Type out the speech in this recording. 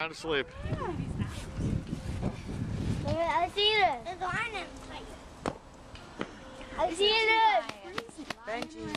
Trying to sleep. I see it. I see it. Benji.